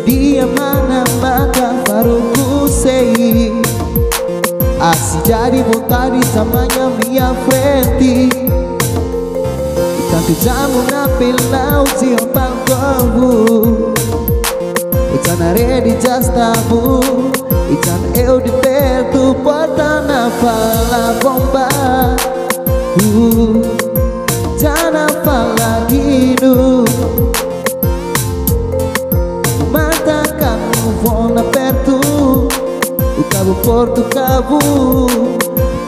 Dia baru ku sei Asih jadi botari samanya mia Fenty. Tanto jamo na laut si opang kombu Itana ready just tabu Itan eu di ter tu porta na fala bomba. Uh, Jana cabo porto cabo.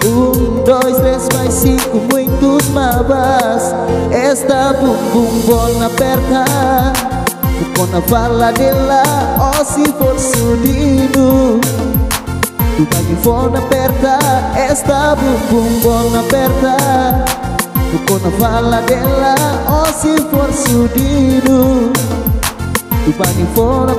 Um, dois, três, mais cinco, muitos mapas Esta bum bum bola aperta Quando fala dela, oh se for sudido Tu vai fora aperta Esta bum bum bola aperta Quando fala dela, oh se for sudido Tu vai fora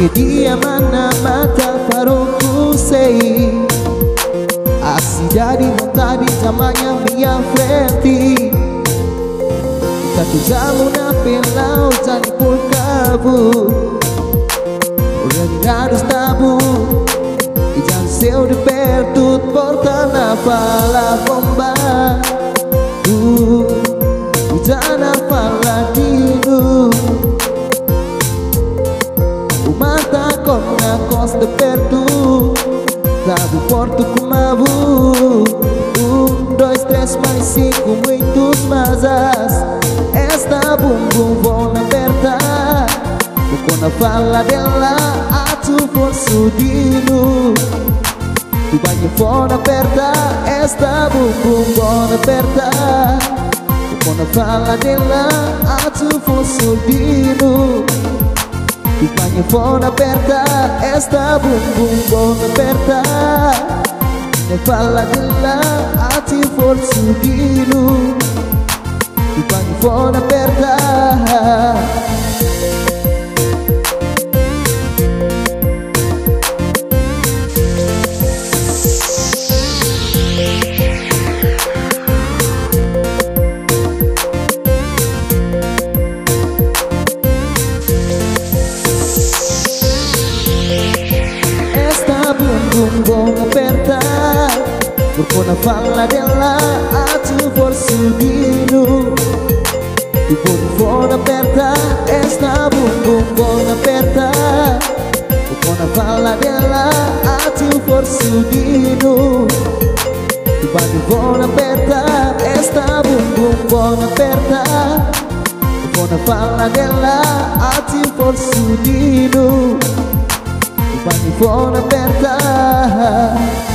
kediaman mata faruku sei Asidadi mutadi tamanya mia Satu Katuzamo na pelau tani por udah Revirar os tabu. Ijan já seu pertut perto porta na Lá do porto com mavu Um, dois, três, mais cinco, muitos masas Esta bumbum voa aberta Quando fala dela, a tu for sudino Tu vai fora aperta. Esta bumbum voa aberta Quando fala dela, a tu for sudino Tu fora aperta Esta bum bum bona aperta. Ne fala della a ti for sudino Tu fora aperta quando fala dela a tu for sudino Tu por fora aperta Esta bum bum bona aperta quando fala dela a tu for sudino Tu vai fora aperta Esta bum bum bona aperta quando fala dela a tu for sudino Vai fora aperta